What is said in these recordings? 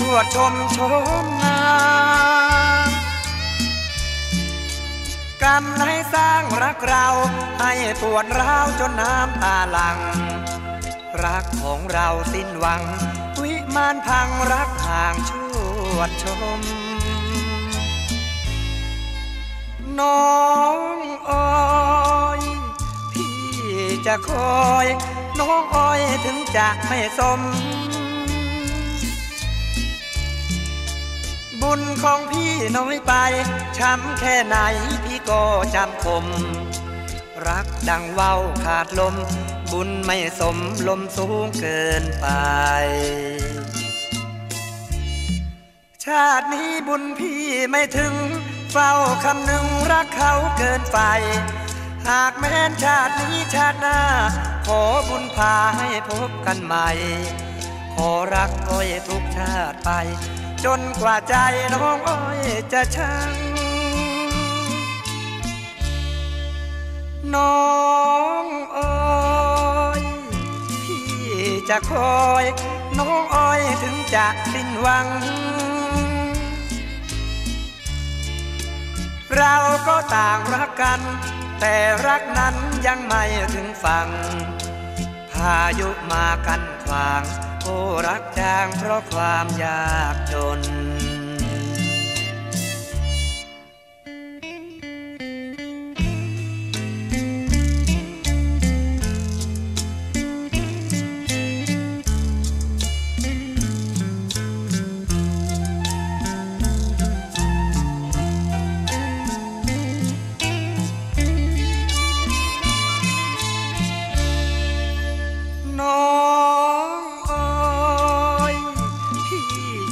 ทั่วชมชมนากรรมให้สร้างรักเรา ให้ปวดร้าวจนน้ำตาหลัง รักของเราสิ้นหวัง วิมานพังรักห่างชวดชม น้องอ้อยพี่จะคอย น้องอ้อยถึงจะไม่สม ญของพี่น้อยไป ช้ำแค่ไหนพี่ก็จำคม รักดังเว้าขาดลม บุญไม่สมลมสูงเกินไป ชาตินี้บุญพี่ไม่ถึง เฝ้าคำหนึ่งรักเขาเกินไป หากแม้นชาตินี้ชาติหน้า ขอบุญพาให้พบกันใหม่ ขอรักอ้อยทุกชาติไป จนกว่าใจน้องอ้อยจะช่างน้องอ้อยพี่จะคอยน้องอ้อยถึงจะสิ้นหวัง เราก็ต่างรักกัน แต่รักนั้นยังไม่ถึงฝั่งพายุมากันขวาง ผู้รักจางเพราะความยากจน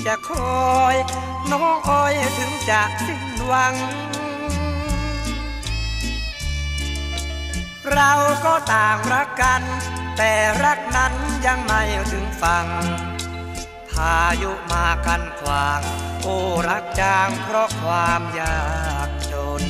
จะคอย น้องอ้อยถึงจะสิ้นหวัง เราก็ต่างรักกัน แต่รักนั้นยังไม่ถึงฝั่งพายุมากันขวาง โอ้รักจางเพราะความยากจน